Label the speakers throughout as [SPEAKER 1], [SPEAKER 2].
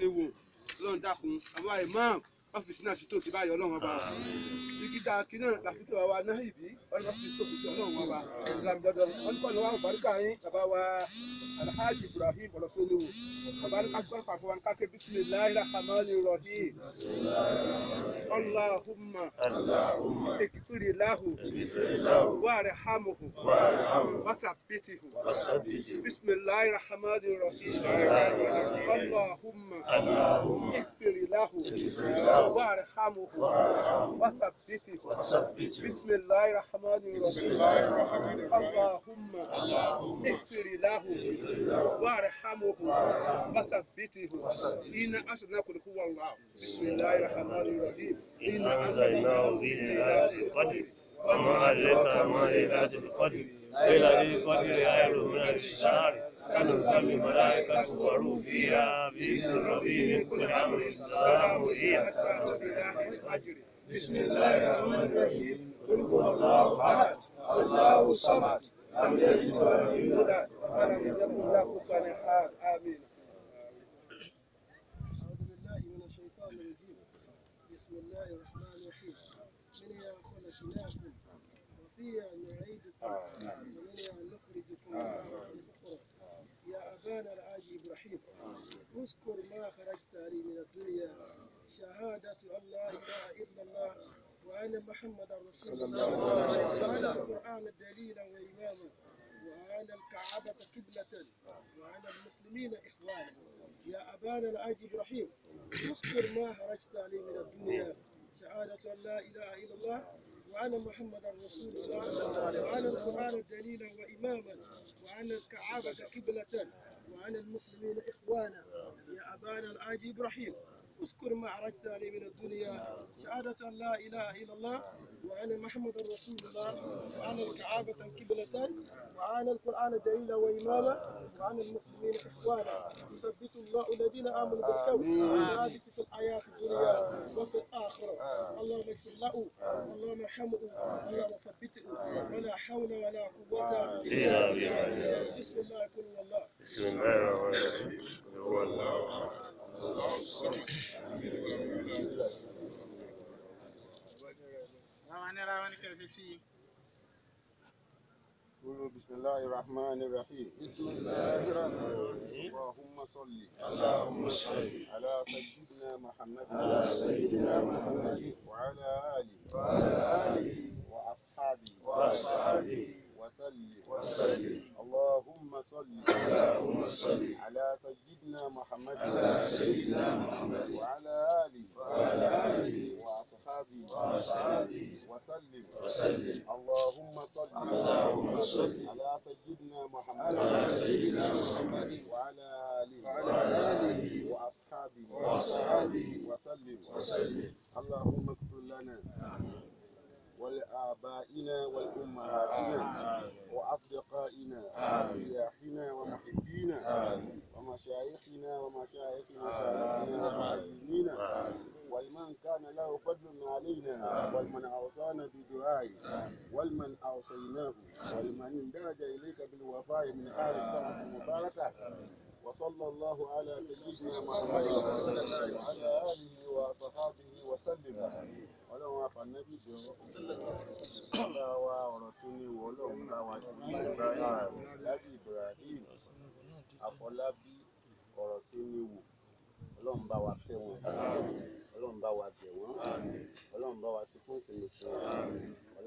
[SPEAKER 1] ni wò ọlọ́run dákun. Àbá imam wọ́n fi sínú àṣìtò tí báyọ̀ ọlọ́run ọba ìgídà kínà làfitò àwa náà ìbí ọlọ́run fi tó fìtò ọlọ́run ọba ìlànàdọ́dọ́ wọn kọ́ ni wọn àbáríkà yín bàbá wa alhaji ibrahim ọlọ́sọ́lẹ́wò bàbá ní kájú pàpà fún wa ní káké bisimilahi rahmani rahim. Allahumma ekipiri lahu warhamuhu wasabitihu bisimilahi rahmani rahim. Allahumma ekipiri lahu warhamuhu wasabitihu bisimilahi rahmani rahim allahumma ekipiri lahu وارحمه وثبته. إن كل هو الله. بسم الله الرحمن الرحيم. إن
[SPEAKER 2] أنزلناه في ليلة القدر. وما أدرك ما ليلة القدر. ليلة القدر خير من ألف شهر تنزل الملائكة والروح فيها. بإذن ربهم من كل أمر. سلام هي حتى الفجر
[SPEAKER 1] بسم الله الرحمن الرحيم. قل هو الله أحد. الله الصمد. لم يلد ولم يولد. ولم يكن له كفوا أحد. آمين.
[SPEAKER 3] أعوذ بالله من الشيطان الرجيم. بسم الله الرحمن الرحيم. منها خلقناكم. وفيها نعيدكم ومنها نخرجكم تارة أخرى يا أبانا العاج إبراهيم. اذكر ما خرجت لي من الدنيا. شهادة أن لا إله إلا الله وأن محمدا رسول الله. وأن القرآن دليلا وإماما. وأن الكعبة قبلة. وأن المسلمين إخوانا. يا أبانا العاج إبراهيم اذكر ما خرجت لي من الدنيا. شهادة أن لا إله إلا الله وأن محمدا رسول الله. وأن القرآن دليلا وإماما. وأن الكعبة قبلة. وأن المسلمين إخوانا. يا أبانا العاج إبراهيم اذكر ما عرجت لي من الدنيا. شهادة أن لا إله إلا الله وأن محمد رسول الله. وأن الكعبة قبلة. وأن القرآن دليلا وإماما. وأن المسلمين إخوانا. يثبت الله الذين آمنوا بالقول الثابت في الحياة الدنيا وفي الآخرة. اللهم اغفر له. اللهم ارحمه. اللهم ثبته. ولا حول ولا قوة
[SPEAKER 2] إلا بالله.
[SPEAKER 3] بسم الله كل والله
[SPEAKER 2] بسم الله الرحمن الرحيم. هو الله أحد.
[SPEAKER 4] قولوا بسم الله الرحمن الرحيم
[SPEAKER 1] بسم الله الرحمن الرحيم
[SPEAKER 4] اللهم صل
[SPEAKER 2] اللهم صل
[SPEAKER 4] على سيدنا محمد
[SPEAKER 2] على سيدنا محمد
[SPEAKER 4] وعلى آله
[SPEAKER 2] وعلى آله
[SPEAKER 4] وأصحابه
[SPEAKER 2] وأصحابه
[SPEAKER 4] وسلم
[SPEAKER 2] وسلم
[SPEAKER 4] اللهم صل
[SPEAKER 2] اللهم صل
[SPEAKER 4] على سيدنا محمد.
[SPEAKER 2] على سيدنا محمد.
[SPEAKER 4] وعلى آله.
[SPEAKER 2] وعلى آله.
[SPEAKER 4] وأصحابه.
[SPEAKER 2] وأصحابه.
[SPEAKER 4] وسلم.
[SPEAKER 2] وسلم.
[SPEAKER 4] اللهم صل
[SPEAKER 2] اللهم صل
[SPEAKER 4] على سيدنا محمد.
[SPEAKER 2] على سيدنا محمد.
[SPEAKER 4] وعلى آله.
[SPEAKER 2] وعلى آله.
[SPEAKER 4] وأصحابه.
[SPEAKER 2] وأصحابه.
[SPEAKER 4] وسلم.
[SPEAKER 2] وسلم.
[SPEAKER 4] اللهم اغفر لنا. ولآبائنا والأمهاتنا وأصدقائنا وأرياحنا ومحبينا ومشايخنا ومشايخ مشايخنا ومعلمينا. ولمن كان له فضل علينا. ولمن أوصانا بدعائه. ولمن أوصيناه. ولمن اندرج إليك بالوفاء من آل السنة المباركة وصلى الله على سيدنا محمد وعلى آله وصحابه وسلم. Ọlọ́run afànẹ́bí jọ bá wa ọ̀rọ̀ tó ní ìwọ ọlọ́run bá wa jù ní ibrahim lábí ibrahim àfọlábí ọ̀rọ̀ tó ní wò ọlọ́run bá wa tẹ́ wọn. Ọlọ́run bá wa bẹ̀ wọ́n. Ọlọ́run bá wa sí fún ìpinnu fún wọn.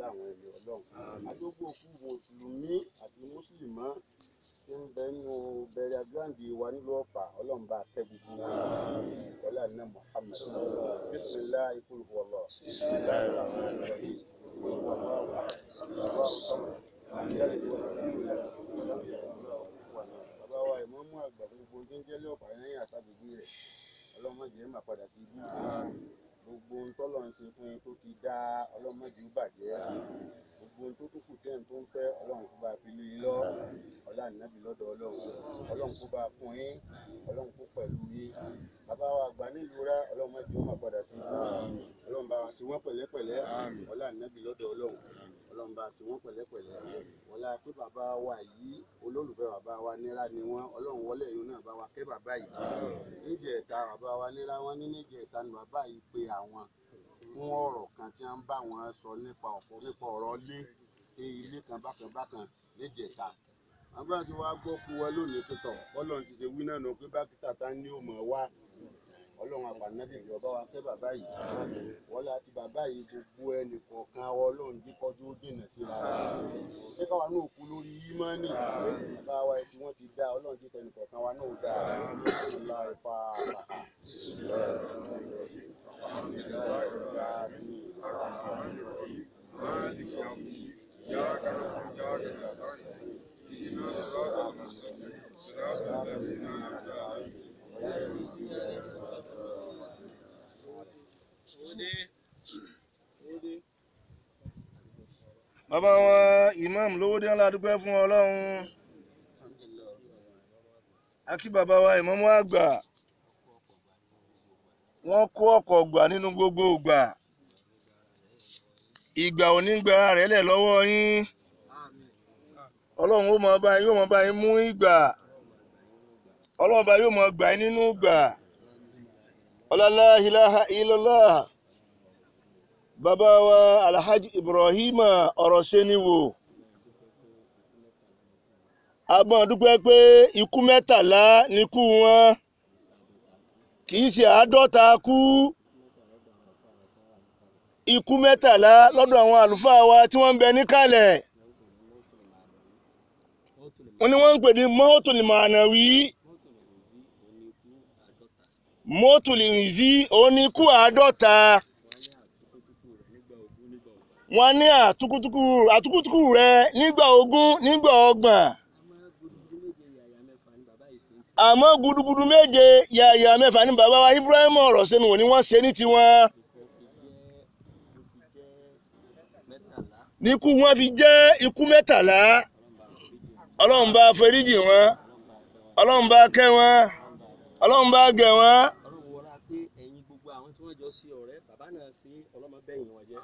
[SPEAKER 4] Àwọn ẹni ọlọ́run. Adógbò kú mùsùlùmí àti mùsùlùmá tí ń bẹ nínú bẹ̀rẹ̀ àgbáǹdì wa nílùú ọ̀fà ọlọ́run bá ọlá ní muhammed lam yakun lahu kufuwan ahad. bàbá wa ìmọ̀ọ́mú àgbà gbogbo tó ń jẹ́ lé ọ̀fà yẹn àtàgbègbè rẹ̀. Ọlọ́mọdé má padà sí ibú gbogbo ohun tọ́lọ̀ ń ṣe fún yín tó ti dá ọlọ́mọdé bàjẹ́ gbogbo ohun tó tún kù tẹ́ ń tó ń fẹ́ ọlọ́run kó bá fi lé yín lọ. Ọlá ànábì lọ́dọ̀ ọlọ́run. Ọlọ́run kó bá fún yín ọlọ́run kó pẹ̀lú yín. Bàbá wa àgbà nílùú rá ọlọ́run má jẹ́ ó má padà sí ọlọ́run bá wa sí wọ́n pẹ̀lẹ́pẹ̀lẹ́. Ọlá lọ́dọ̀ ọlọ́run bá ṣe wọ́n pẹ̀lẹ́pẹ̀lẹ́. Wọlá pé bàbá wa yìí olólùfẹ́ bàbá wa nira ni wọ́n. Ọlọ́run wọlé yìí náà bá wa kẹ́ bàbá yìí. Níjẹ̀ta bàbá wa nira wọn ní níjẹ̀ta ni bàbá yìí pe àwọn fún ọ̀rọ̀ kan tí wọ́n bá wọn sọ nípa ọ̀pọ̀ nípa ọ̀rọ̀ lé ilé kan bákan bákan níjẹ̀ta. Bàbá ti wá gbọ́ fún wa lónìí tuntun ọlọ́run ti ṣe wí náà nù pé bákítà tá ní ò mọ̀ wá ọlọ́run àpànẹ́bí ìjọba wa kẹ́ bàbá yìí. Wọlé àti bàbá yìí gbogbo ẹnì kọ̀ọ̀kan ọlọ́run jí kọjú ó dènà síra ṣé káwa náà kú lórí yímọ́nì bàbá wa tí wọ́n ti dá ọlọ́run jí tẹnì kọ̀ọ̀kan wa náà dá. Ọlá ìfà àbàkà.
[SPEAKER 5] Bàbá wa imam lówódé ńlá dúpẹ́ fún ọlọ́run. Akí wa imam àgbà wọ́n kó ọ̀pọ̀ gbà nínú gbogbo ìgbà. Ìgbà ò ní gba rẹ̀ lẹ̀ lọ́wọ́ yín. Ọlọ́run ó mọ bá yóò mọ bá yín mú ìgbà. Ọlọ́run bá yóò mọ gbà yín nínú ìgbà. Ọlọ́lá ilaha illallah bàbá alhaji ibrahim ọ̀rọ̀ ṣe ni pé ikú mẹ́tàlá nikú wọn. Kì í ṣe àádọ́ta kú. Ikú mẹ́tàlá lọ́dọ̀ àwọn àlùfáà wa tí wọ́n bẹ níkàlẹ̀. Wọ́n ní wọ́n ń pè ní mọ́tòlì mànàwí mọ́tòlì rìnzí òun ní ikú àádọ́ta wọ́n ní àtúkútúkú àtúkútúkú rẹ nígbà ogún nígbà ọgbọ̀n. Àmọ́ gudugudu méje yàyà mẹ́fà ní bàbá wa Ibrahim ọ̀rọ̀ sẹ́nu wò ni wọ́n ṣe ní tiwọn. Níkú wọn fi jẹ́ ikú mẹ́tàlá. Ọlọ́run bá foríjì wọn. Ọlọ́run bá kẹ́ wọn. Ọlọ́run bá gẹ̀ wọn.
[SPEAKER 6] ọlọ́run wọlá pé ẹ̀yin gbogbo àwọn ṣe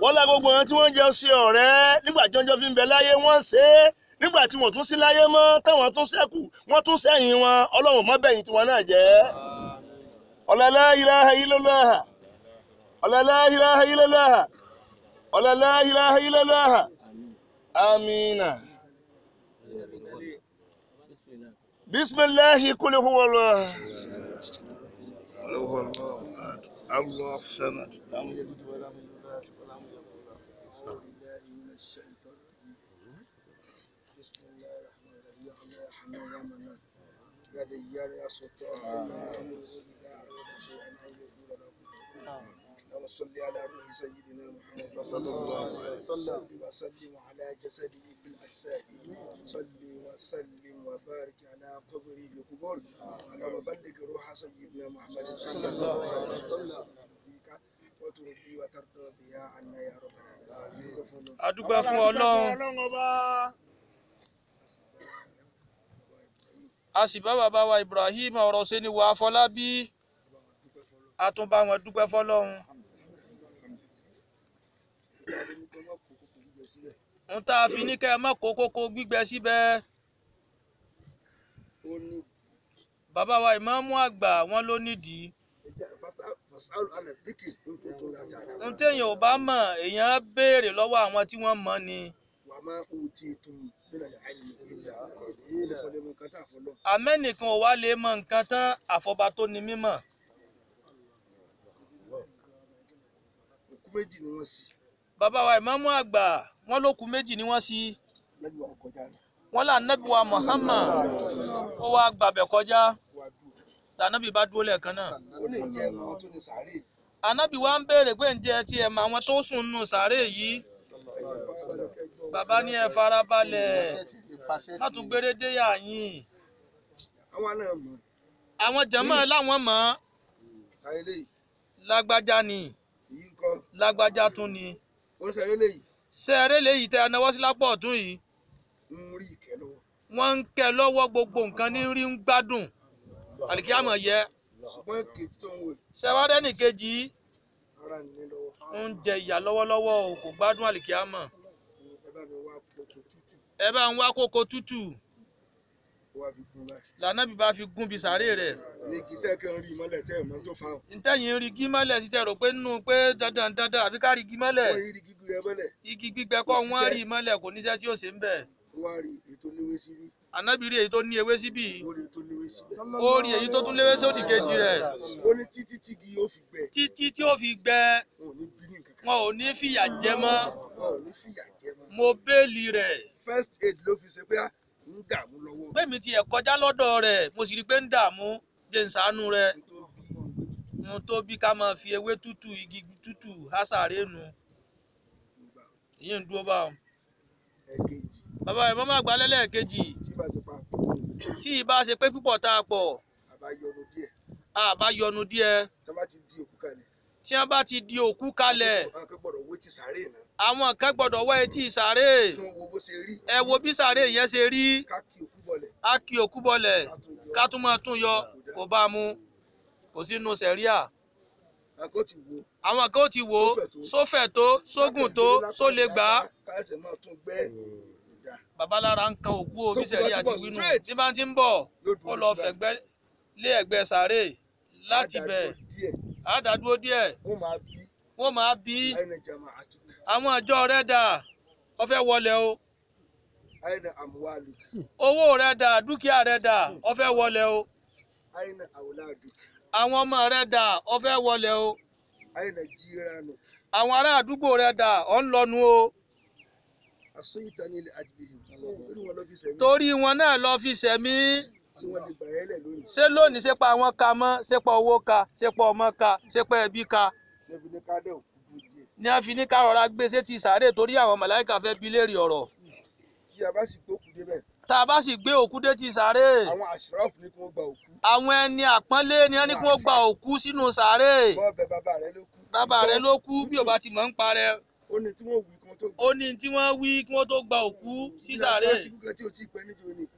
[SPEAKER 6] wọn
[SPEAKER 5] lá gbogbo wọn tí wọ́n jẹ́ sí ọ̀rẹ́. Nígbà tí fi ń bẹ láyé wọ́n ṣe é. Nígbà tí wọ́n tún sí láyé mọ́ táwọn tún ṣẹ́kù wọ́n tún sẹ́yìn wọn. Ọlọ́run mọ́ bẹ́yìn tiwọn náà jẹ́. ọ̀làlá ilaha illallah ọ̀làlá ilaha illallah ọ̀làlá ilaha illallah amina. bisimilahi huwa allah الله الصمد لم يلد ولم يولد ولم
[SPEAKER 3] يكن له من الشيطان بسم الله الرحمن الرحيم. يا حنان يا منان. يا ديان يا اللهم صل على روح سيدنا محمد صلى الله عليه وسلم وسلم على جسده في الأجساد صل وسلم وبارك على قبره بقبول اللهم بلغ روح سيدنا محمد صلى الله عليه وسلم وترضي وترضى بها عنا يا رب العالمين
[SPEAKER 7] a dúpẹ́ fún ọlọ́run a sì bá bàbá wa ibrahim ọ̀rọ̀ ṣe ni wà á fọlábí a tún bá wọn dúpẹ́ fọlọ́run N tá a fi ní kẹ́ ẹ má kó kókó gbígbẹ síbẹ̀. Bàbá wa ìmáàmù àgbà wọn ló nídìí. N téèyàn ò bá mọ̀ èèyàn á béèrè lọ́wọ́ àwọn tí wọ́n mọ̀ ni. Amẹ́nìkan ò wá lè mọ nǹkan tán àfọba tó ní mímọ̀
[SPEAKER 3] òkú méjì ni wọ́n sì
[SPEAKER 7] bàbá wa ìmáàmù àgbà wọn ló méjì ni wọ́n sí. Wọn là nábì wa Muhammad ó wá gbàbẹ̀ kọjá. Tànábì bá dúró lẹ́ẹ̀kan náà. Ànábì wa ń béèrè pé ǹjẹ́ tí ẹ mọ àwọn tó sùn nù sàárè yìí? Bàbá ní ẹ farabalẹ̀ má tún gbére déyà yín.
[SPEAKER 3] Àwọn
[SPEAKER 7] láwọn mọ̀. Lágbájá ni. Lágbájá tún ni
[SPEAKER 3] ó ń sẹ́rẹ́ léyìí.
[SPEAKER 7] Sẹ́ẹ̀rẹ́ lèyí tẹ ẹnáwó sí lápò ọ̀tún yìí?
[SPEAKER 3] Ń rí ìkẹ́ lọ́wọ́.
[SPEAKER 7] Wọ́n ń kẹ́ lọ́wọ́ gbogbo nǹkan ní rí ń gbádùn. Àlìkíyàmọ̀ yẹ.
[SPEAKER 3] Ṣùgbọ́n kejì tó ń wò
[SPEAKER 7] sẹ́wádẹ́ nìkejì?
[SPEAKER 3] Ń
[SPEAKER 7] jẹ ìyà lọ́wọ́lọ́wọ́ o kò gbádùn àlìkíyàmọ̀
[SPEAKER 3] ẹ bá
[SPEAKER 7] ń wá kókó tútù
[SPEAKER 8] ó wá fi gun báyìí.
[SPEAKER 7] Lànàbí bá fi gún bí sàárè rẹ̀.
[SPEAKER 8] Ní kí rí mọ́lẹ̀ tẹ́ ẹ̀ mọ́ tó fa ọ̀.
[SPEAKER 7] ntẹ́yìn rí gí mọ́lẹ̀ sí tẹ̀rọ pé nínú pé dandan dandan àfi ká rí gí mọ́lẹ̀?
[SPEAKER 8] Wọ́n rí gígùn yẹn mọ́lẹ̀.
[SPEAKER 7] Igi gbígbẹ kọ́ wọ́n rí mọ́lẹ̀ kò níṣẹ́ tí ó ṣe ń bẹ̀.
[SPEAKER 8] Ó wá rí ètò léwé síbí.
[SPEAKER 7] Ànábì rí èyí tó ní ewé síbì
[SPEAKER 8] ó rí
[SPEAKER 7] èyí tó tún léwé sódì kejì rẹ̀.
[SPEAKER 8] Ó ní títí tígi yóò fi gbẹ.
[SPEAKER 7] Títí tí ó fi gbẹ.
[SPEAKER 8] Wọn ò ní
[SPEAKER 7] wọn fìyà jẹ mọ́.
[SPEAKER 8] Wọn ò ní fìyà jẹ mọ́.
[SPEAKER 7] mo béèlì rẹ̀.
[SPEAKER 8] First aid ló fi ṣe pé à ń dààmú lọ́wọ́.
[SPEAKER 7] Pèmí tiẹ̀ kọjá lọ́dọ̀ rẹ̀ mo sì rí i pé ń dààmú jẹ́ ń ṣàánú rẹ̀. Mo tó bí ká máa fi ewé tútù igi tútù hásàrè nu. Èyí ń dúró bá wọn. bàbá ẹ̀ mọ́mọ́ àgbà lẹ́lẹ́ẹ̀kejì
[SPEAKER 8] tí
[SPEAKER 7] ìbá ṣe pé púpọ̀ tá a pọ̀
[SPEAKER 8] àbáyọnu díẹ̀.
[SPEAKER 7] àbá yọnu díẹ̀.
[SPEAKER 8] Tí wọ́n bá ti di òkú kalẹ̀ àwọn kan gbọ́dọ̀
[SPEAKER 7] wá etí sàárè ẹ wo bí sàárè yẹn ṣe rí.
[SPEAKER 8] Ká kí òkú bọ̀lẹ̀.
[SPEAKER 7] Ká tún máa tún yọ. Kò bá a mu. Kò sínú sẹ̀ríà. Àwọn kan ó ti wò. Ó sófẹ̀ tó. Sógùn tó. Sólè gbà á. babalára ń kan òkú omi sẹ̀ríà
[SPEAKER 8] ti
[SPEAKER 7] wínú tí bá ti ń bọ̀ ó
[SPEAKER 8] dúró
[SPEAKER 7] lọ fẹ̀gbẹ́ lé ẹ̀gbẹ́ sàárè láti bẹ̀. á dádúró díẹ̀.
[SPEAKER 8] Wọ́n máa bí
[SPEAKER 7] wọ́n máa bí
[SPEAKER 8] àyìnà jàmà àtúkà
[SPEAKER 7] àwọn àjọ rẹ̀ dà. Ó fẹ́ wọlé o.
[SPEAKER 8] Àyìnà àmúwálù
[SPEAKER 7] owó rẹ̀ dà dúkìá rẹ̀ dà ó fẹ́ wọlé o.
[SPEAKER 8] Àyìnà àwòládù
[SPEAKER 7] àwọn ọmọ rẹ̀ dà ó fẹ́ wọlé o.
[SPEAKER 8] Àyìnà jíránù
[SPEAKER 7] àwọn ará àdúgbò rẹ̀ dà ó ń lọnu o.
[SPEAKER 8] Àsọyìntà ní ilẹ̀ àdìyẹ torí wọn lọ fi sẹ́mi
[SPEAKER 7] torí wọn náà lọ fi sẹ̀mí.
[SPEAKER 8] Tí wọ́n lè gbà yẹn lẹ̀ lónìí?
[SPEAKER 7] Ṣé lónìí sépa àwọn ka mọ́? Sépa owó ka? Sépa ọmọ ka? Sépa ẹbí ka
[SPEAKER 8] òkú
[SPEAKER 7] ní a fi ní ká rọra gbé sétí sàárè torí àwọn màláìka fẹ́ bi léèrè ọ̀rọ̀.
[SPEAKER 8] Tí a bá sì gbókù débẹ̀.
[SPEAKER 7] Tá a bá sì gbé òkú dé ti sàárè
[SPEAKER 8] àwọn àṣírọ́ọ̀fù ní kí wọ́n gba òkú.
[SPEAKER 7] Àwọn ẹni àpọ́nlé ni wọ́n ní kí wọ́n gba òkú sínú sàárè
[SPEAKER 8] bàbá rẹ ló kú.
[SPEAKER 7] Bàbá rẹ̀ ló kú bí ò bá ti mọ̀ ń parẹ́.
[SPEAKER 8] Ó ní tí wọ́n wí kí wọ́n tó
[SPEAKER 7] ó ní tí wọ́n wí kí wọ́n tó gba òkú sí sàárè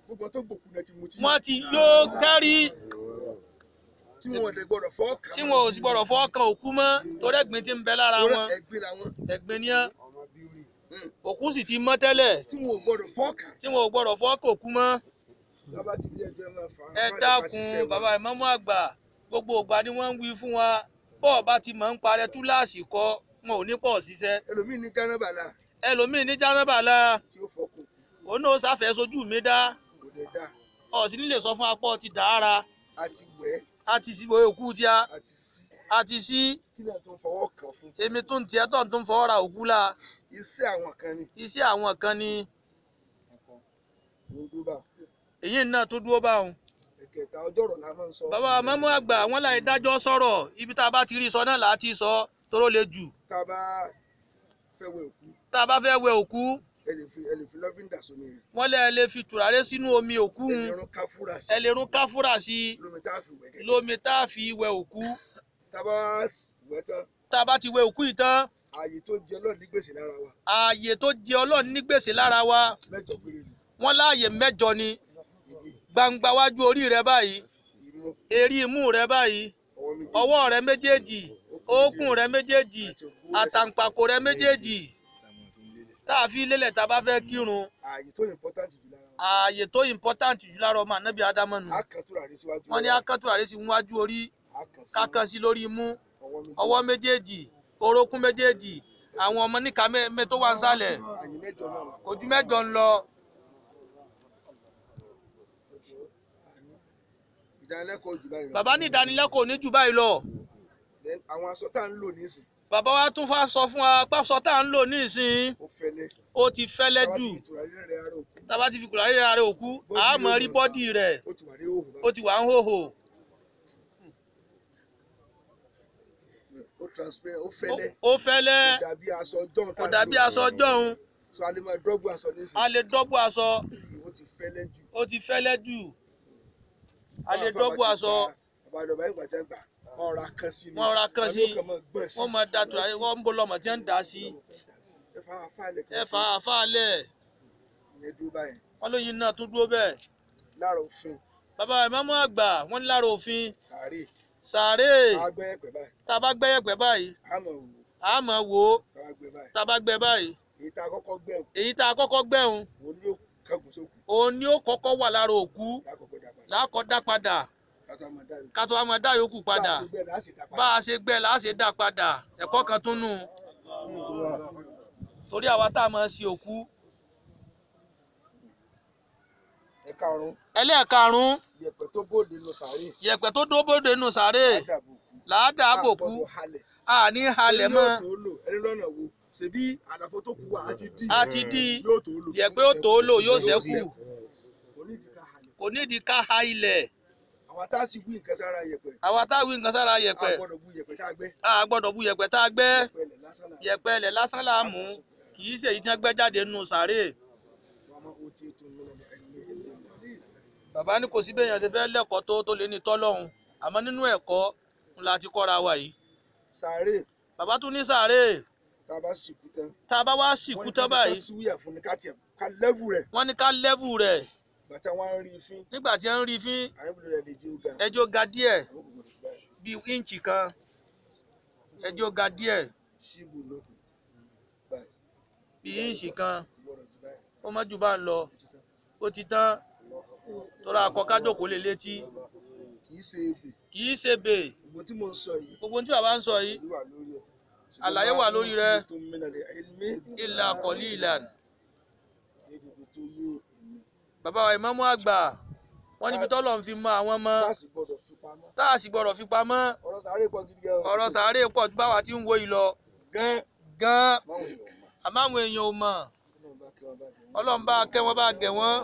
[SPEAKER 8] o
[SPEAKER 7] wọ́n ti yóò kárí
[SPEAKER 8] tí wọn ò lè gbọdọ̀ fọ́ kàn
[SPEAKER 7] tí wọn ò sì gbọ́dọ̀ fọwọ́ kan òkú mọ́ torí ẹ̀gbin ti ń bẹ lára
[SPEAKER 8] torí
[SPEAKER 7] wọn.
[SPEAKER 8] ẹ̀gbin
[SPEAKER 7] ni wọ́n òkú sì ti mọ́ tẹ́lẹ̀.
[SPEAKER 8] Tí wọn ò gbọdọ̀ fọ́ kàn
[SPEAKER 7] tí wọn ò gbọ́dọ̀ fọwọ́ kan òkú mọ́.
[SPEAKER 8] Bàbá ti di ẹjọ́ náà fà á.
[SPEAKER 7] Ẹ dákun bàbá ìmọ̀mú àgbà. Gbogbo ìgbà ni wọ́n ń wí fún wa. Bọ́ọ̀ bá ti mọ̀ ń parẹ́ túláàsì kọ́ wọn ò ní pọ̀ ṣiṣẹ́.
[SPEAKER 8] Ẹlòmíín ní jánábà
[SPEAKER 7] ẹlòmíì ní jánábà la
[SPEAKER 8] tí ó fọkùn.
[SPEAKER 7] Òun náà sáfẹ́ sojú mi dá.
[SPEAKER 8] Kò dé dá.
[SPEAKER 7] Ọ̀sìn nílé sọ fún apọ̀ ti dàára
[SPEAKER 8] àti wẹ̀
[SPEAKER 7] a ti sí òkú tíá. A ti sí.
[SPEAKER 8] Náà tó ń
[SPEAKER 7] èmi tiẹ̀ tó ń tún fọwọ́ ra òkú la.
[SPEAKER 8] Iṣẹ́ àwọn kan ní
[SPEAKER 7] iṣẹ́ àwọn kan ni. Èyí náà tó dúró báwọn.
[SPEAKER 8] ẹ̀kẹta ọjọ́rọ̀ la máa ń sọ.
[SPEAKER 7] Bàbá mọ́mú àgbà wọn láì dájọ́ sọ̀rọ̀. Ibi tá a bá ti rí sọ náà là á ti sọ tóró le jù.
[SPEAKER 8] Tá a bá fẹ́ wẹ̀ òkú.
[SPEAKER 7] Tá a bá fẹ́ wẹ òkú
[SPEAKER 8] ẹ lè fi ẹ lè fi lọ́fíńdà sómi rẹ̀.
[SPEAKER 7] Wọ́n lẹ́ lè fi tùràrí sínú omi òkú
[SPEAKER 8] ẹ sí.
[SPEAKER 7] Ẹ lè rún káfúrà sí. I
[SPEAKER 8] lómi tá a fi wẹ̀
[SPEAKER 7] òkú.
[SPEAKER 8] Tá a bá wẹ̀ tán.
[SPEAKER 7] Ti wẹ òkú yìí tán.
[SPEAKER 8] Ààyè tó jẹ lọ́ọ̀ ní gbèsè lára wa.
[SPEAKER 7] Ààyè tó jẹ ọlọ́run ní gbèsè lára wa.
[SPEAKER 8] Mẹ́jọ péré ni.
[SPEAKER 7] Wọ́n láàyè mẹ́jọ ni. Gbangba wájú orí rẹ báyìí. Erí imú rẹ báyìí.
[SPEAKER 8] Ọwọ́
[SPEAKER 7] rẹ méjèèjì. Okùn rẹ méjèèjì. Àtàǹpàkò rẹ méjèèjì tá a fi lélẹ̀ tá a bá fẹ́ kírun.
[SPEAKER 8] Ààyè tó important jù lára wa
[SPEAKER 7] ààyè tó important jù lára ọmọ ànábì ádámọ̀ nù. Wọ́n ní
[SPEAKER 8] wa.
[SPEAKER 7] akátó àrẹ́sí wájú orí.
[SPEAKER 8] Sí
[SPEAKER 7] kákan sí lórí imú.
[SPEAKER 8] Ọwọ́
[SPEAKER 7] méjèèjì. Orókún méjèèjì àwọn ọmọ níka mẹ́ tó wà ń sálẹ̀ ojú mẹ́jọ ń lọ. Bàbá ní ìdánilẹ́kọ̀ọ́ ní jù báyìí lọ.
[SPEAKER 8] Àwọn aṣọ tá à ń lò nísìn
[SPEAKER 7] bàbá wa tún fà sọ fún wa pásọ tá à ń lò
[SPEAKER 8] ó fẹ́lẹ́
[SPEAKER 7] ó ti fẹ́lẹ́ jù. tábà ti fi kùrà rírà rẹ òkú àmọ́ rí bọ́dì rẹ̀.
[SPEAKER 8] ó ti wà ní
[SPEAKER 7] ń hòhò.
[SPEAKER 8] Ó fẹ́lẹ́. Kò dàbí aṣọ jọ̀hún a lè máa dọ́gbù aṣọ ó ti fẹ́lẹ́ jù.
[SPEAKER 7] a lè dọ́gbù aṣọ
[SPEAKER 8] gbà ọ̀rá kan sí ni.
[SPEAKER 7] Wọ́n rọra kan sí.
[SPEAKER 8] wọn máa
[SPEAKER 7] wọ́n da tùràrí wọ́n ń bọ́ lọ́mọ tí wọ́n ń dà sí.
[SPEAKER 8] Ẹ
[SPEAKER 7] fà á fà á lẹ̀
[SPEAKER 8] ìyẹn dúró báyìí
[SPEAKER 7] wọ́n lóyin náà tún dúró bẹ́ẹ̀.
[SPEAKER 8] Láàárọ̀ òfin.
[SPEAKER 7] Bàbá ìmáàmù àgbà wọ́n ní lára òfin.
[SPEAKER 8] Sàárè.
[SPEAKER 7] Sàárè. Tá a bá gbẹ́yẹ̀pẹ̀ báyìí. A máa wò. ó tá a bá gbẹ́ báyìí.
[SPEAKER 8] Èyí tá a kọ́kọ́ gbẹ̀rù
[SPEAKER 7] èyí tá a kọ́kọ́
[SPEAKER 8] sókù
[SPEAKER 7] òun ni ó kọ́kọ́ wà lára òkú.
[SPEAKER 8] Lákòókò dàgbà
[SPEAKER 7] lákọ̀ dá padà ká tó wá máa dá yòókù padà.
[SPEAKER 8] Bá a ṣe
[SPEAKER 7] a gbẹ là á ṣe dá padà. Ẹ̀kọ́ kan tún nù. Torí àwa tá a máa ṣe òkú. Ẹlẹ́ẹ̀karùn-ún.
[SPEAKER 8] Yẹ̀pẹ̀ tó bóde lọ sàárè
[SPEAKER 7] yẹ̀pẹ̀ tó dóbòde nù sàárè
[SPEAKER 8] ládàbò kú.
[SPEAKER 7] làádàá bò kú.
[SPEAKER 8] àgbọ̀dọ̀ halẹ̀.
[SPEAKER 7] àní halẹ̀ mọ́.
[SPEAKER 8] yóò ṣèbí àlàfo tó kù á ti dì.
[SPEAKER 7] a ti di
[SPEAKER 8] yóò
[SPEAKER 7] yẹ̀pẹ̀ ó tó lò yóò ṣẹ́kù. kò nídìí ká ha ilẹ̀
[SPEAKER 8] àwọn tá a sì wí nǹkan sára yẹ̀pẹ̀.
[SPEAKER 7] Àwa táwí nǹkan sára
[SPEAKER 8] a
[SPEAKER 7] yẹ̀pẹ̀
[SPEAKER 8] gbọ́dọ̀ bu yẹ̀pẹ̀ tá a gbẹ́.
[SPEAKER 7] A gbọ́dọ̀ bu yẹ̀pẹ̀ tá a gbẹ́.
[SPEAKER 8] Yẹ̀pẹ̀
[SPEAKER 7] ilẹ̀ lásán là mú kì í ṣe èyí tí wọ́n gbẹ́ jáde nù sàárè bàbá ní kò sí bẹ́ẹ̀ yẹn ṣe fẹ́ lẹ́kọ̀ọ́ tó tó lé ní tọ́lọ́hún àmọ́ nínú ẹ̀kọ́ ńlá ti kọ́ra wa yìí.
[SPEAKER 8] Sàárè
[SPEAKER 7] bàbá tún ní sàárè
[SPEAKER 8] tá a bá sìnkú tán.
[SPEAKER 7] Tá a bá wá sìnkú tán báyìí. wọ́n ní ká lẹ́vù rẹ̀
[SPEAKER 8] bàtà wọn rí i fín
[SPEAKER 7] nígbà tí wọ́n ń rí fín
[SPEAKER 8] àyẹ̀bùrẹ̀ rẹ̀ lè jẹ́ ó ga
[SPEAKER 7] ẹjọ́ ga díẹ̀. Bíi íǹchì kan ẹjọ́ ga díẹ̀. Bíi íǹchì kan ó má jù bá ń lọ. Ó ti tán. Tọ́ra akọ kájòkó lè létí.
[SPEAKER 8] Kì í ṣe ebè.
[SPEAKER 7] Kì í ṣe bè
[SPEAKER 8] gbogbo tí mo ń sọ yìí
[SPEAKER 7] gbogbo ohun tí bàbá ń sọ yìí
[SPEAKER 8] wà lórí
[SPEAKER 7] Àlàyé wà lórí rẹ̀.
[SPEAKER 8] ń
[SPEAKER 7] ìlà àkọ́lí ìlànà
[SPEAKER 8] níbi ibi tó yé èmi
[SPEAKER 7] bàbá wa ìmámù àgbà wọ́n níbi tọ́lọ̀ ń fi mọ àwọn ọmọ. Tá a sì gbọ́dọ̀ fi pamọ́.
[SPEAKER 8] Ọ̀rọ̀ sàárè pọ̀
[SPEAKER 7] ju báwa ti ń wo yìí lọ.
[SPEAKER 8] Gan.
[SPEAKER 7] Gan.
[SPEAKER 8] Báwọn èèyàn mọ̀.
[SPEAKER 7] Àmọ́ àwọn èèyàn ò mọ̀.
[SPEAKER 8] Ọlọ́run bá
[SPEAKER 7] kẹ́ wọn bá gẹ̀ wọ́n.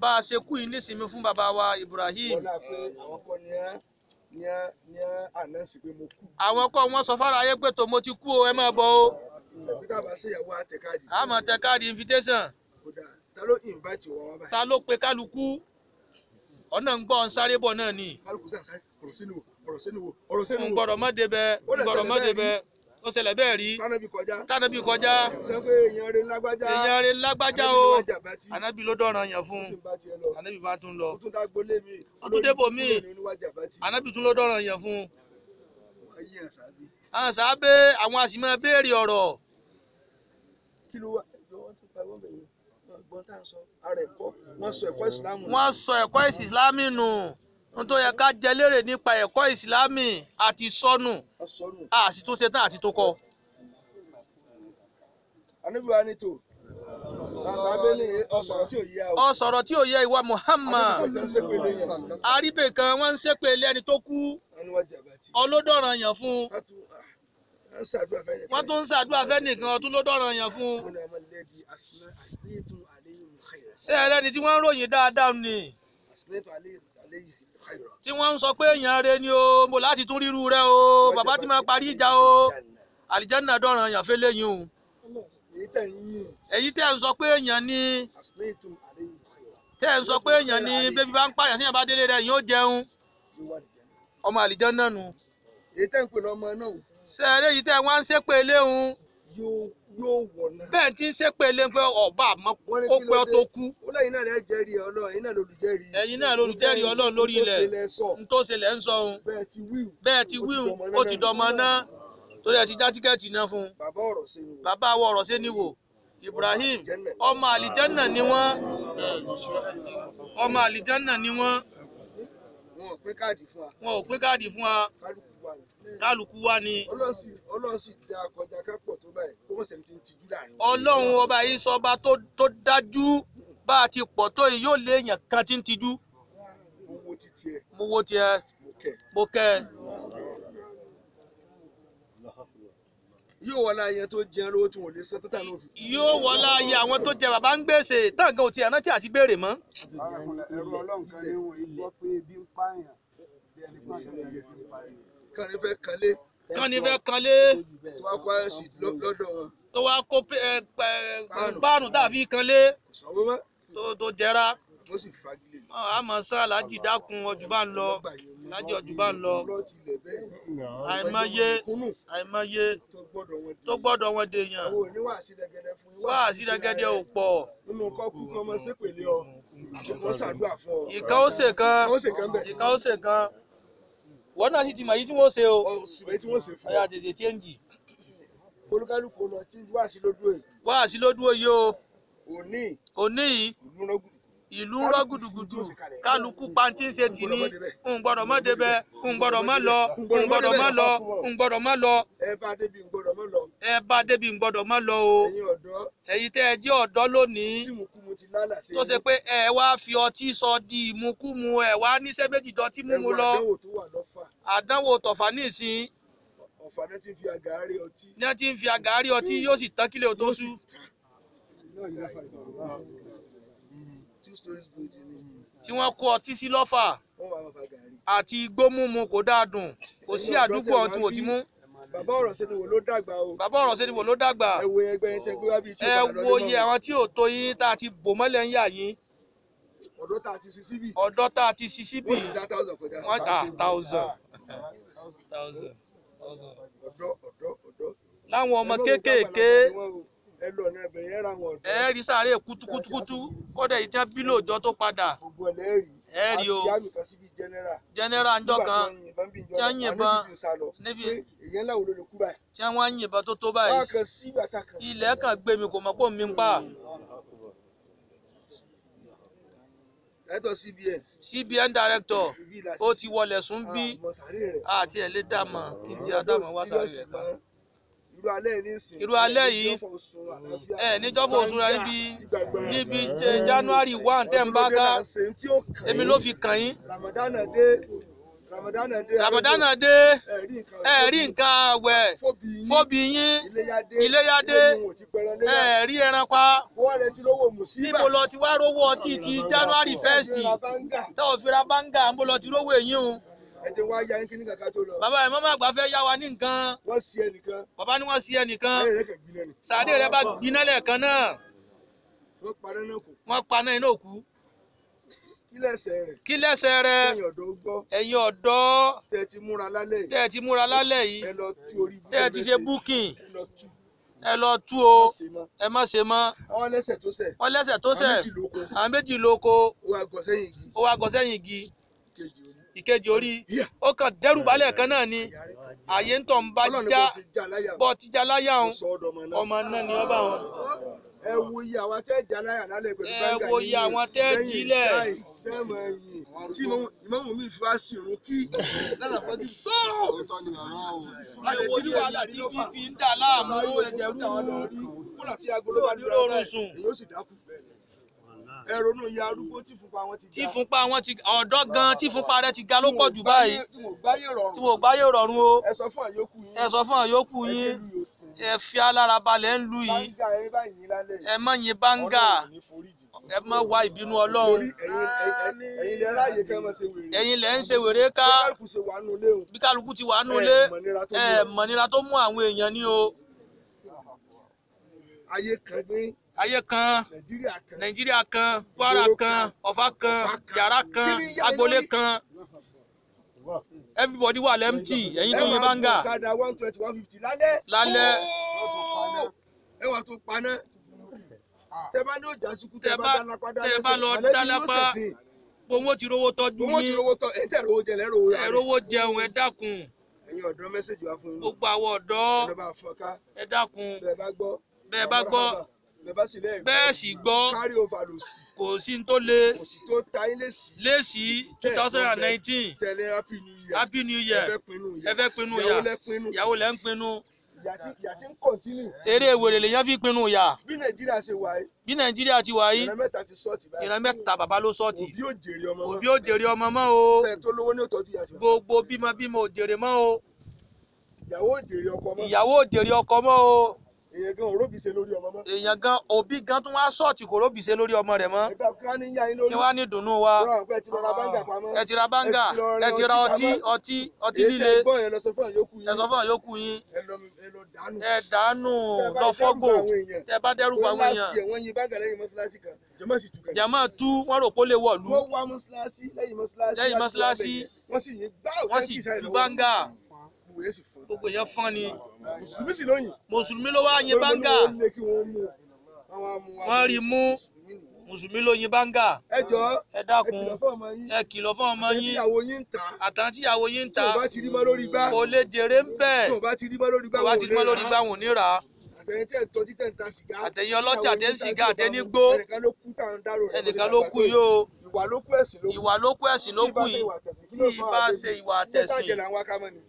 [SPEAKER 8] Bá a ṣe kú
[SPEAKER 7] yìí nísìnyí fún bàbá wa Ibrahim.
[SPEAKER 8] Àwọn kọ́
[SPEAKER 7] wọn sọ fáráyé pé tó mo ti kú o ẹ máa bọ̀ o. A máa tẹ káàdì invitation
[SPEAKER 8] kódà ta ló invite wọ wá báyìí.
[SPEAKER 7] ta ló pe kálukú? Ọ̀nà ń gbọ́ ń sáré bọ̀ náà ni.
[SPEAKER 8] Kálukú sàn sáré ọ̀rọ̀ sínú wo ọ̀rọ̀ sínú wo ọ̀rọ̀ sínú
[SPEAKER 7] ń
[SPEAKER 8] wo.
[SPEAKER 7] gbọ́dọ̀ mọ́ débẹ̀ ń gbọ́dọ̀ mọ́ débẹ̀ ó ṣẹlẹ̀ bẹ́ẹ̀ rí.
[SPEAKER 8] Kánábì kọjá.
[SPEAKER 7] kánàbí kọjá.
[SPEAKER 8] Èèyàn rẹ̀ lágbájá.
[SPEAKER 7] èèyàn rẹ̀ lágbájá o. ànábì ló dọ̀ràn yàn fún
[SPEAKER 8] ń
[SPEAKER 7] ànábì bá tún lọ.
[SPEAKER 8] Ó tún
[SPEAKER 7] débò
[SPEAKER 8] tí.
[SPEAKER 7] ànábì tún ló dọ̀ràn yàn fún àwọn sábẹ́ àwọn àsìmọ́ béèrè ọ̀rọ̀.
[SPEAKER 8] Kí ló wà ẹjọ́ wọn tún pa wọ́n bẹ̀yẹn wọn gbọ́n tá à ń sọ. Ara ẹ̀kọ́ wọ́n sọ ẹ̀kọ́ ìsìlámù.
[SPEAKER 7] wọ́n sọ ẹ̀kọ́ ìsìlámì nù. Nítorí yẹ ká jẹ lérè nípa ẹ̀kọ́ ìsìlámì àti sọnù. Sì tún ṣe tán àti tó kọ.
[SPEAKER 8] tò ọ̀sọ̀rọ̀ tí ò
[SPEAKER 7] yẹ ìwà Muhammad. Àríbè kan wọ́n ń ṣépè lẹ́ni tó kú. Ọlọ́dọ̀ràn yàn fún.
[SPEAKER 8] Wọ́n tún ń ṣàdúrà
[SPEAKER 7] fẹ́nìkan ọtún ló dọ̀ràn yàn fún ṣé ẹlẹ́ni tí wọ́n ń ròyìn dáadáa ni? Tí wọ́n ń sọ pé èèyàn rẹ ni o mo láti tún ríru rẹ o bàbá tí máa parí ìjà o. Àlìjánná dọ̀ràn yàn fẹ́ lẹ́yìn o.
[SPEAKER 8] Èyí tẹ̀ ń
[SPEAKER 7] sọ pé èèyàn ni tẹ́ ń sọ pé èèyàn ni bébí bá ń pààyàn sí yàn bá délé rẹ̀ yóò jẹun. Ọmọ àlìjánná nu.
[SPEAKER 8] Èyí tẹ̀ ń pè lọ́mọ náà
[SPEAKER 7] ṣé eré yìí tẹ́ wọ́n ń ṣépè léhun
[SPEAKER 8] yóò wọ̀ náà.
[SPEAKER 7] bẹ́ẹ̀ tí ń lé pé ọba àmọ́
[SPEAKER 8] Wọ́n ní
[SPEAKER 7] kó
[SPEAKER 8] kí
[SPEAKER 7] pé
[SPEAKER 8] ló
[SPEAKER 7] ọ
[SPEAKER 8] dé?
[SPEAKER 7] tó kú
[SPEAKER 8] ó lẹ́yìn náà lẹ́ jẹ́rìí ọlọ́run ẹ̀yin náà lolùjẹ́rìí.
[SPEAKER 7] ẹ̀yin náà lolùjẹ́rìí Ọlọ́run lórí ilẹ̀.
[SPEAKER 8] ṣe lẹ
[SPEAKER 7] ń sọ ohun
[SPEAKER 8] bẹ́ẹ̀ ti wíwù.
[SPEAKER 7] ó ti dọmọ náà torí ẹ ti já tíkẹ́ẹ̀tì náà fún un
[SPEAKER 8] bàbá ọ̀rọ̀ sí ni wò.
[SPEAKER 7] Ibrahim ọmọ àlìjánná ni wọ́n ọmọ àlìjánná ni wọ́n
[SPEAKER 8] wọn ò pín káàdì fún wa
[SPEAKER 7] wọn ò pín káàdì fún wa
[SPEAKER 8] kálukú wa ni.
[SPEAKER 7] Kálukú wa ni
[SPEAKER 8] ọlọ́run sì dá kọjá kápọ̀ tó báyìí kó mọ̀ sẹ́ni tí ń tijú láàárín.
[SPEAKER 7] Ọlọ́run ọba yìí sọba tó tó dájú bá a ti pọ̀ tó yìí yóò lé èèyàn kan tí ń tijú mo wo tiẹ̀
[SPEAKER 8] mo kẹ̀.
[SPEAKER 7] ẹ.
[SPEAKER 8] yóò wọlé ayẹyẹ tó jẹun lówó tí wọn ò lè san tó tà náà fi.
[SPEAKER 7] yóò wọlá ayé àwọn tó jẹ bàbá ń gbèsè táǹgà ò tiẹ̀ rántí àti béèrè mọ́.
[SPEAKER 4] ẹ̀rọ ọlọ́run kan ní wọn gbọ́ pé ebi ń pààyàn bí ẹni pààyàn ń pààyàn.
[SPEAKER 8] Kàn ní fẹ́ kanlé.
[SPEAKER 7] Kán ní fẹ́ kanlé
[SPEAKER 8] tó wá kó ayọ̀ sí lọ́dọ̀ wọn.
[SPEAKER 7] Tó wá kó páànù. dàbí kanlé.
[SPEAKER 8] Kò sanwó mọ́.
[SPEAKER 7] Tó tó jẹra.
[SPEAKER 8] Àbó sì fagilé.
[SPEAKER 7] àmọ́ sá aláàjì dákun ọjù bá ń lọ. Aláàjì ọjù bá ń lọ. Àìmọye àìmọye
[SPEAKER 8] tó gbọ́dọ̀ wọn
[SPEAKER 7] wọn dèèyàn wá àsídẹ́gẹ́dẹ́ ò pọ̀.
[SPEAKER 8] Nínú kọ́kú kan ọmọ sépèlé ọ. Àtúkọ́ ṣàdúrà fún ọ.
[SPEAKER 7] ìkan ó kan.
[SPEAKER 8] Kan bẹ̀.
[SPEAKER 7] ìkan ó ṣe kan wọ́n náà sì ti mọ̀ yìí tí wọ́n ṣe o.
[SPEAKER 8] Sì bẹ́ẹ̀ tí wọ́n ṣe fún
[SPEAKER 7] ọ̀yà
[SPEAKER 8] ọ.
[SPEAKER 7] tètè chéǹjì
[SPEAKER 8] olúkálùkù lọ tí wá sí lójú ẹ̀.
[SPEAKER 7] Wá sí lójú oyè o.
[SPEAKER 8] Òní.
[SPEAKER 7] Òní yìí
[SPEAKER 8] ìlú
[SPEAKER 7] ń rọ gùdùgùdù. kálukú pantí ń ṣe tì ní. Ń gbọ́dọ̀ mọ́ débẹ̀ ń gbọ́dọ̀ mọ́ lọ ń gbọ́dọ̀ mọ́ lọ ń gbọ́dọ̀ mọ́ lọ.
[SPEAKER 8] Ẹ bá débi ń gbọ́dọ̀ mọ́ lọ.
[SPEAKER 7] Ẹ bá débi ń gbọ́dọ̀ mọ́ lọ o.
[SPEAKER 8] Ẹ̀yin ọ̀dọ́.
[SPEAKER 7] Ẹ̀yin tẹ́ ẹ jẹ́ ọ̀dọ́ lónìí.
[SPEAKER 8] Tí mo kú mo ti lálà sí
[SPEAKER 7] tó ṣe pé ẹ wá fi ọtí sọ di ìmukúmu ẹ wá níṣẹ́ méjì dọtí mímu lọ.
[SPEAKER 8] tó wà
[SPEAKER 7] àdánwò tọ̀fà nísìn
[SPEAKER 8] ọ̀fà náà ti fi àgàárí ọtí.
[SPEAKER 7] Ní wọ́n ti ń fi àgàárí ọtí yóò sì tán kílẹ̀ tó sú. Tí wọ́n kó ọtí sí lọ́fà àti igbó mímu kò dáadùn kò sí àdúgbò ọ̀hún tí wọ́n ti mú.
[SPEAKER 8] bàbá ọ̀rọ̀ sẹ́ni wo ló dàgbà o.
[SPEAKER 7] Bàbá ọ̀rọ̀ sẹ́ni wò ló dàgbà.
[SPEAKER 8] Ẹ wo ẹgbẹ́ yẹn tẹ́ gbé wá bíi tí
[SPEAKER 7] ẹ
[SPEAKER 8] ó padà
[SPEAKER 7] wo
[SPEAKER 8] lọ́dún
[SPEAKER 7] iye
[SPEAKER 8] mọ́
[SPEAKER 7] àwọn tí ò tó yín tá a ti bò mọ́lẹ̀ ń yà yín.
[SPEAKER 8] Ọ̀dọ́ tá a ti sin síbì
[SPEAKER 7] ọ̀dọ́ tá a ti sí síbì
[SPEAKER 8] wọ́n ti dá thousand kọjá.
[SPEAKER 7] Wọ́n à thousand láwọn ọmọ kéékèèké.
[SPEAKER 8] Ẹ
[SPEAKER 7] rí sáré kútukútukútu kọ́dẹ̀ yìí tí wọ́n bí tó padà.
[SPEAKER 8] Ẹ
[SPEAKER 7] rí o. Jẹnẹra ńjọ́ kan
[SPEAKER 8] tí wọ́n yìnbọn níbi
[SPEAKER 7] tí wọ́n yìnbọn tó tó báyìí. Ilẹ̀ kan gbé mi kò mọ̀ pé mi ń pa.
[SPEAKER 8] Lẹ́tọ̀ cbn
[SPEAKER 7] cbn director. Ó ti wọlé sún bí. Àti ẹ̀ lè dà mọ̀ kí n ti àdàmọ̀ wá sáré rẹ̀ pa.
[SPEAKER 8] irú alẹ́
[SPEAKER 7] yìí, ẹ níjọ́fọ̀ oṣù rẹ̀ níbi níbi january one ten bá ká. Èmi ló fi kàn yín
[SPEAKER 8] ramadana dé ramadana dé
[SPEAKER 7] ramadana dé
[SPEAKER 8] ẹ̀rí nǹkan
[SPEAKER 7] ẹ rí nǹkan àwẹ̀
[SPEAKER 8] fóbi yín
[SPEAKER 7] fóbi yín
[SPEAKER 8] iléyàdé
[SPEAKER 7] Iléyádé,
[SPEAKER 8] lẹ́yìn òtí pẹran léyà
[SPEAKER 7] ẹ rí ẹran pa.
[SPEAKER 8] Wọ́n rẹ̀ ti lówó mùsíbà.
[SPEAKER 7] Níbo lọ ti wá rówó ọtí ti january first? táwọn fi ra báńgà ń bó lọ ti rówó èyí o
[SPEAKER 8] ẹ̀jẹ̀ wá ya yín kíní kankan tó lọ.
[SPEAKER 7] Bàbá ẹ̀ mọ́mọ́ àgbà fẹ́ yá wa ní nǹkan.
[SPEAKER 8] Wọ́n sí ẹnìkan
[SPEAKER 7] bàbá ni wọ́n sí ẹnìkan
[SPEAKER 8] ayé rẹ̀ kẹ̀ gbiná ni.
[SPEAKER 7] Sàdé rẹ bá gbiná lẹ́ẹ̀kan náà.
[SPEAKER 8] Wọ́n parẹ́ náà kù.
[SPEAKER 7] Wọ́n paná iná òkú
[SPEAKER 8] kí lẹ́sẹ̀ rẹ̀?
[SPEAKER 7] Kí lẹ́sẹ̀ rẹ?
[SPEAKER 8] Lẹ́yìn ọ̀dọ́ gbọ́?
[SPEAKER 7] Ẹ̀yin ọ̀dọ́.
[SPEAKER 8] Tẹ́ ti múra lálẹ́ yìí.
[SPEAKER 7] Tẹ́ ẹ ti múra lálẹ́ yìí.
[SPEAKER 8] Ẹ lọ tú orí
[SPEAKER 7] tẹ́ ẹ ti ṣe booking.
[SPEAKER 8] Ẹ lọ tú.
[SPEAKER 7] Ẹ lọ tú o. Ẹ má ṣe mọ́.
[SPEAKER 8] Àwọn lẹ́sẹ̀ tó sẹ̀
[SPEAKER 7] wọ́n lẹ́sẹ̀ tó sẹ̀
[SPEAKER 8] àwọn méjì lóko.
[SPEAKER 7] Àwọn
[SPEAKER 8] ó wá gọ̀ sẹ́yìn igi.
[SPEAKER 7] Ó wá gọ sẹ́yìn igi. Ìkejì orí. Ó kàn dẹ́rù balẹ̀ kan náà ni. Àyè ń tọ̀ ń bá já.
[SPEAKER 8] bó ṣe já láyà.
[SPEAKER 7] Bọ́ òun
[SPEAKER 8] ọmọ náà
[SPEAKER 7] ni wọ́n bá wọn.
[SPEAKER 8] ẹ wo iye àwọn tẹ́ láyà lálẹ́ pẹ̀lú
[SPEAKER 7] Ẹ àwọn tẹ́
[SPEAKER 8] lẹ́yìn ìṣáì, tẹ́ mọ ẹ̀yìn. Tí ìmọ̀mù mi fi wá sí irun kí lálàfọ́jú tó. Alẹ́ tí ní wàhálà
[SPEAKER 7] tí
[SPEAKER 8] nínú fà.
[SPEAKER 7] Fífi ń dà láàmú ẹ̀jẹ̀ rúru
[SPEAKER 8] kúrò tí agolo bá dúró
[SPEAKER 7] sùn.
[SPEAKER 8] èyí ó sì dákú ẹ ronú iye arúgbó tí fúnpa wọn ti
[SPEAKER 7] tí
[SPEAKER 8] ga.
[SPEAKER 7] fúnpa wọn ti ọ̀dọ́ gan tí fúnpa rẹ ti ga ló pọ̀ jù báyìí.
[SPEAKER 8] tí mo gbáyé rọrùn.
[SPEAKER 7] Tí mo gbá yóò rọrùn o.
[SPEAKER 8] Ẹ sọ fún àyókù yín.
[SPEAKER 7] Ẹ sọ fún àyókù yín. ẹ fi alára balẹ̀ ń lu yìí.
[SPEAKER 8] Ẹ báyìí yín
[SPEAKER 7] báńgà. Ẹ má wá ìbínú ọlọ́run.
[SPEAKER 8] Ẹ̀yin lẹ ráàyè kẹ́ mọ́ ṣe wèrè.
[SPEAKER 7] Ẹ̀yin lẹ̀ ń ṣe wèrè ká.
[SPEAKER 8] Bí kálukú
[SPEAKER 7] ti wà nù
[SPEAKER 8] ẹ mọ̀
[SPEAKER 7] mọ̀nira tó mú àwọn èèyàn ní o.
[SPEAKER 8] Ayé kan ní
[SPEAKER 7] ayé kan
[SPEAKER 8] nàìjíríà kan
[SPEAKER 7] kwara kan ọ̀fà kan yàrá kan agboolé kan. Everybody wà lẹ́mtì ẹ̀yin tó yin báńgà.
[SPEAKER 8] Kadà one twenty one fifty lálẹ́.
[SPEAKER 7] Lálẹ́.
[SPEAKER 8] Ẹ wà tún paná. Tẹ bá ní ọjà sukú
[SPEAKER 7] Tẹ bá-
[SPEAKER 8] bá dálápá
[SPEAKER 7] tẹ bá lọ dálápá, gbogbo ti rówó tọ́jú
[SPEAKER 8] owó ti
[SPEAKER 7] yín.
[SPEAKER 8] rówó tọ ẹ tẹ rówó jẹ lẹrọ owó
[SPEAKER 7] ẹ rówó jẹun ẹ dákun.
[SPEAKER 8] Ẹ̀yin ọ̀dọ́ mẹsàgì wa fún yín.
[SPEAKER 7] Gbogbo àwọn ọ̀dọ́.
[SPEAKER 8] Ẹ
[SPEAKER 7] dákun.
[SPEAKER 8] Bẹ́ẹ̀ bá gbọ́.
[SPEAKER 7] Bẹ́ẹ̀ bá gbọ́
[SPEAKER 8] bẹ́ẹ̀ sì
[SPEAKER 7] gbọ́ kò sí tó le. Lẹ́sì two thousand and nineteen.
[SPEAKER 8] Happy new year. Ẹ fẹ́ pinnu
[SPEAKER 7] pinnu
[SPEAKER 8] ìyàwó
[SPEAKER 7] yà.
[SPEAKER 8] lẹ
[SPEAKER 7] ń pinnu.
[SPEAKER 8] Ìyà tí ìyà tí ń kọ̀ntínú
[SPEAKER 7] eré wèrè lèyàn fi pinnu yà.
[SPEAKER 8] Bí nàìjíríà ṣe wà yìí.
[SPEAKER 7] Bí nàìjíríà ti wà yìí.
[SPEAKER 8] Ìran mẹ́ta ti sọ́ọ̀tì báyìí.
[SPEAKER 7] Ìran mẹ́ta bàbá ló sọ́ọ̀tì
[SPEAKER 8] òbí ò jèrè ọmọ
[SPEAKER 7] òbí ò jèrè ọmọ mọ́ o.
[SPEAKER 8] Sẹ́yìn tó lówó ní òtọ́jú ìyá tiwa
[SPEAKER 7] gbogbo bímọ bímọ ò jèrè mọ́ o.
[SPEAKER 8] Ìyàwó ò jèrè ọkọ mọ́.
[SPEAKER 7] Ìyàwó ò jèrè ọkọ mọ́ o
[SPEAKER 8] èèyàn gan òróbì ṣe lórí ọmọ mọ́.
[SPEAKER 7] Èèyàn gan òbí gan tún wá sọ́ọ̀tì kò róbì ṣe lórí ọmọ rẹ̀ mọ́. Kí wá ní ìdùnnú wa. Ẹ ti ra báńgà ẹ ti ra ọtí ọtí ọtí líle. ẹ sọ fún àyókù yín.
[SPEAKER 8] Ẹ dànù.
[SPEAKER 7] Dànù
[SPEAKER 8] Tẹ́ bá
[SPEAKER 7] dẹ́rù
[SPEAKER 8] tó
[SPEAKER 7] àwọn èèyàn. Jàmọ́ tú wọ́n rò pé ó lè wọ̀lú.
[SPEAKER 8] Lẹ́yìn mọ́ṣáláṣí wọ́n sì
[SPEAKER 7] ju báńgà
[SPEAKER 8] gbogbo
[SPEAKER 7] èèyàn fọ́n ni.
[SPEAKER 8] Mùsùlùmí sì lóyìn
[SPEAKER 7] mùsùlùmí ló wá yin báńgà.
[SPEAKER 8] wọ́n
[SPEAKER 7] rí mú. Mùsùlùmí ló yin báńgà.
[SPEAKER 8] Ẹ jọ
[SPEAKER 7] ẹ dákun. ẹ kìlọ̀ fún ọmọ yín.
[SPEAKER 8] Ìyàwó ń tà
[SPEAKER 7] àtàwọn tíyàwó yín ń
[SPEAKER 8] tí
[SPEAKER 7] ta kò lè jèrè ń bẹ̀.
[SPEAKER 8] Tí ò bá ti rí mọ́ lórí
[SPEAKER 7] gbà wọn ò ní rà á.
[SPEAKER 8] Àtẹ̀yìn tí ẹ̀ ń tọ́jú tẹ̀ ń ta sìgá.
[SPEAKER 7] Àtẹ̀yìn ọlọ́tí, àtẹ̀yìn sìgá, àtẹ̀yìn gbó.
[SPEAKER 8] ẹnìkan ló kú táwọn dárò rẹ̀.
[SPEAKER 7] Ẹnìkan ló kú
[SPEAKER 8] ìwà ló kú ẹ̀sìn ló kú
[SPEAKER 7] ìwà ló kú ẹ̀sìn ló kù yìí. tí ì bá ṣe ìwà
[SPEAKER 8] tẹ̀sìn?
[SPEAKER 7] àtẹ̀sìn
[SPEAKER 8] jẹ̀ làwọn akámọ́ ni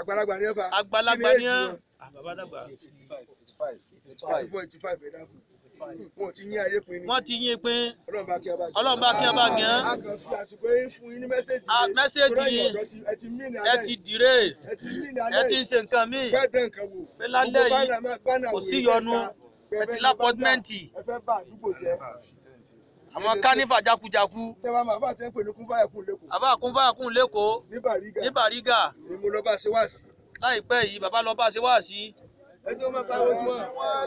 [SPEAKER 8] àgbàlagbà ni ẹ fa
[SPEAKER 7] àgbàlagbà ni ẹ?
[SPEAKER 8] eighty four eighty five ẹ̀ dákun wọn ò ti yín ayé pin ni.
[SPEAKER 7] Wọ́n ti yín pín
[SPEAKER 8] ọlọ́run bá kí ẹ bá
[SPEAKER 7] kí ẹ gẹ̀.
[SPEAKER 8] A kàn fi àsìkò yín fún yín ní mẹ́sẹ̀gì.
[SPEAKER 7] Ah,
[SPEAKER 8] yìí. ẹ ti
[SPEAKER 7] dìre.
[SPEAKER 8] Ẹ ti
[SPEAKER 7] ṣe nǹkan míì pé lálẹ́ yìí kò sí yọnu ẹ ti
[SPEAKER 8] bẹ́ẹ̀
[SPEAKER 7] lápọ́tímẹ́ǹtì
[SPEAKER 8] ẹ fẹ́ bá àdúgbò jẹ́.
[SPEAKER 7] Àwọn kánífà jákujáku
[SPEAKER 8] tẹ́ bá máa bá àti ẹ̀ pè ní kún fáyà kún lẹ́kọ̀ọ́
[SPEAKER 7] àbá àkúnfàkùn lẹ́kọ̀ọ́
[SPEAKER 8] ní Bàrígà.
[SPEAKER 7] Ní Bàrígà.
[SPEAKER 8] Ni mo lọ bá ṣe wá sí.
[SPEAKER 7] láìpẹ́ yìí bàbá lọ bá ṣe wá sí.
[SPEAKER 8] Máa pariwo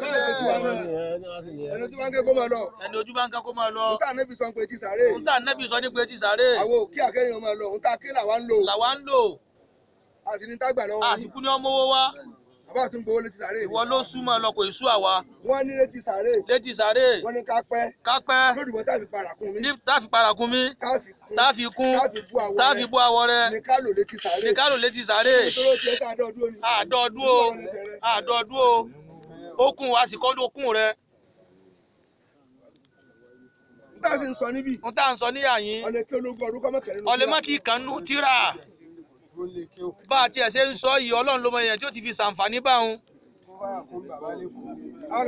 [SPEAKER 8] láì ṣe náà ẹni tí wọ́n ń ké kó máa lọ.
[SPEAKER 7] ẹni ojú bá ń kó máa lọ.
[SPEAKER 8] Níta níbi sọ pé ti
[SPEAKER 7] ohun tá nẹ́bí sọ ní pé ti sàré
[SPEAKER 8] àwọn òkè akẹ́yìn máa lọ. Òun tá a ké làwa ń lò.
[SPEAKER 7] Làwa ń lò. Àsìkú ni ọmọ owó wá
[SPEAKER 8] àbá tún gbowó létí sàré
[SPEAKER 7] ìwọ ló súnmọ́ lọ kò sú àwa.
[SPEAKER 8] Wọ́n ní létí sàré
[SPEAKER 7] létí sàré
[SPEAKER 8] wọ́n ní ká pẹ́.
[SPEAKER 7] Kápẹ́
[SPEAKER 8] lódìbò táfi para kún mi.
[SPEAKER 7] Ní táfi parakun mi.
[SPEAKER 8] Kún.
[SPEAKER 7] Táfi kún.
[SPEAKER 8] Àwọ̀
[SPEAKER 7] táfi bú àwọ̀ rẹ.
[SPEAKER 8] Ní ká lò létí sàré
[SPEAKER 7] ní kálò létí sàré
[SPEAKER 8] ìṣòro tiẹ̀ sáà dọ́ọ̀dún ni.
[SPEAKER 7] àádọ́ọdún o. Àádọ́ọdún o. Okùn àsìkò okùn rẹ.
[SPEAKER 8] Nígbà tí ń sọ níbí.
[SPEAKER 7] Ohun tá ń sọ níyà yín.
[SPEAKER 8] Ọ̀lẹ́ kí ológun ọdún kọ́mọ̀kẹ́ nínú
[SPEAKER 7] ọlẹ́mọ́ ti kàn nù tíra bá a tiẹ̀ ṣe ń sọ yìí ọlọ́run ló mọ èèyàn tí ó ti fi ṣàǹfààní bá òun. A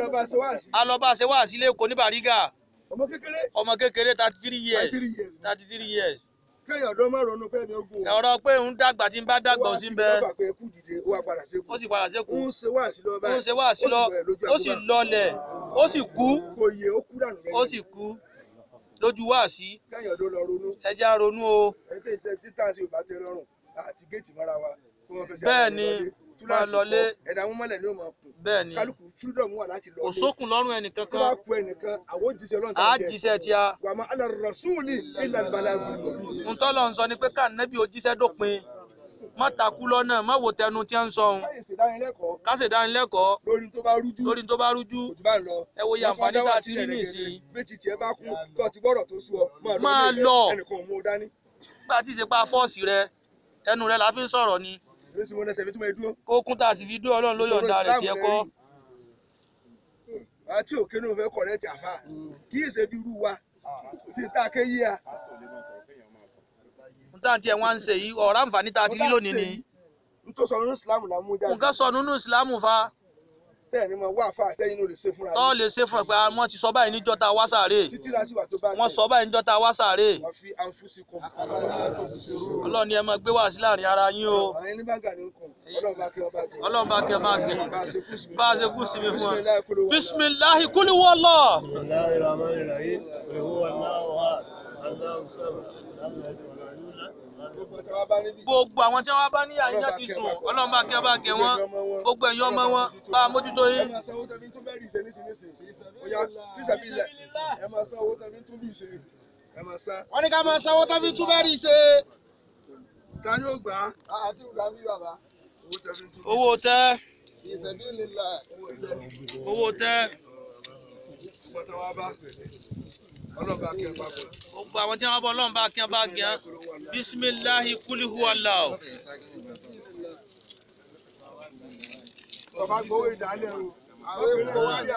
[SPEAKER 7] lọ bá a ṣe wá sílé èkó ní Bàrígà.
[SPEAKER 8] Ọmọ kékeré.
[SPEAKER 7] Thirty three years. Thirty three years.
[SPEAKER 8] Kéèyàn ọdún máa ronú pé ẹni ogun
[SPEAKER 7] ọ̀rọ̀ pé òun dàgbà tí ń bá dàgbà ó sì ń bẹ.
[SPEAKER 8] Ó wá pé kú dìde ó wá padà sí
[SPEAKER 7] ó sì padà
[SPEAKER 8] ó
[SPEAKER 7] sékù
[SPEAKER 8] ń ṣe wá sí lọ
[SPEAKER 7] ó
[SPEAKER 8] báyìí
[SPEAKER 7] ń ṣe wá sí lọ. ó sì lọlẹ̀. Ó sì kú.
[SPEAKER 8] Kò yẹ ó kú dànù
[SPEAKER 7] ó sì kú lójú wá sí
[SPEAKER 8] kéèyàn ọdún lọ ronú.
[SPEAKER 7] Ẹja ronú o.
[SPEAKER 8] Tí ìtẹ títà sí òbá tẹ lọ́rùn àti géètì mọ́ra wa kó wọn fẹsẹ̀
[SPEAKER 7] Bẹ́ẹ̀ ni, máa lọlé.
[SPEAKER 8] ẹ̀dá wọn mọ́lẹ̀ ni ó máa kù.
[SPEAKER 7] Bẹ́ẹ̀ ni.
[SPEAKER 8] Kálukú freedom wà láti lọ
[SPEAKER 7] kò sókun lọ́rùn ẹnìkan
[SPEAKER 8] tó bá
[SPEAKER 7] kan
[SPEAKER 8] ku ẹnìkan àwọn òjíṣẹ́ Ọlọ́run
[SPEAKER 7] á
[SPEAKER 8] tàbí ẹ̀
[SPEAKER 7] jíṣẹ́ tí a.
[SPEAKER 8] Wà má alẹ́ rasúlì ilà ìbàlẹ̀ àgbègbè
[SPEAKER 7] ń tọ́lọ̀ ń sọ ni pé ká nẹ́bí ó jíṣẹ́ dópin. Má takú lọ́nà má wò tẹnu tí ń sọ òun
[SPEAKER 8] káyè ṣèdánilẹ́kọ̀ọ́
[SPEAKER 7] ká ṣèdánilẹ́kọ̀ọ́
[SPEAKER 8] lórí tó bá rújú.
[SPEAKER 7] Lórí tó bá rújú. Ẹ wo iye àǹfààní tá a ti rí nísìnyí.
[SPEAKER 8] méjì tiẹ̀ bá kú tó ti gbọ́dọ̀ tó sú ọ
[SPEAKER 7] Máa lọ.
[SPEAKER 8] ẹnìkan ò mú o dání.
[SPEAKER 7] Nígbà tí ẹnu rẹ la fi ń sọ̀rọ̀ ni. Kó kún tá a sì fi dúró ọlọ́run ló yọ̀ǹda rẹ̀ tiẹ̀ kọ́.
[SPEAKER 8] àti òkè náà fẹ́ kọ̀rẹ́ ti àfà. Kì í ṣe bí irú wa. Tí n ta ké yí a.
[SPEAKER 7] n tá tiẹ̀ wá ń ṣe yìí ọ̀rọ̀ àǹfààní tá a ti rí lónìí ni.
[SPEAKER 8] N tó sọ nínú Islam la mú jáde.
[SPEAKER 7] Nǹkan sọ nínú ìsìlámù fa
[SPEAKER 8] tẹ́ẹ̀ni mọ wá àfa àtẹ́yìn ló
[SPEAKER 7] tọ́ lè ṣe fún ẹ pé ah, wọ́n ti sọ báyìí níjọ́ ta wá wọ́n sọ báyìí níjọ́ ta wá sáré. ẹ máa gbé wá sí láàárín ara yín o.
[SPEAKER 8] ọlọ́run bá kẹ́ ọ bá
[SPEAKER 7] kẹ́
[SPEAKER 8] bá a ṣe kú sí
[SPEAKER 7] fún ọ. bisimilahi kúlú wọlọ.
[SPEAKER 2] bisimilahi rahman rahim
[SPEAKER 8] gbogbo
[SPEAKER 7] àwọn tí wọ́n bá ní àyíká ti sùn ọlọ́run bá kẹ́ bá gẹ̀ wọ́n. Gbogbo ẹ̀yin ọmọ wọn bá a mójútó
[SPEAKER 8] ẹ
[SPEAKER 7] yín
[SPEAKER 8] máa sanwó tẹbi tún bẹ́ẹ̀ rí ìṣe nísinsìnyí. Yá fíṣàbí ilẹ̀ ẹ máa sanwó tẹbi tún bí ìṣe ẹ máa san.
[SPEAKER 3] wọ́n ní ká máa sanwó tó fi túbẹ̀ rí ṣe.
[SPEAKER 8] ta ni ó gbà á?
[SPEAKER 3] Àti ìgbà mi bàbá.
[SPEAKER 8] Owó tún bí
[SPEAKER 7] owó tẹ. Owó tẹ
[SPEAKER 8] gbogbo tí wọ́n bá ẹ papọ̀.
[SPEAKER 7] gbogbo àwọn tí wọ́n bá ọlọ́run bá kẹ́ bá gẹ̀ bisimilahi kúlí wọlọ
[SPEAKER 8] Bàbá gbowó ìdálẹ̀ o. Àwọn èèyàn.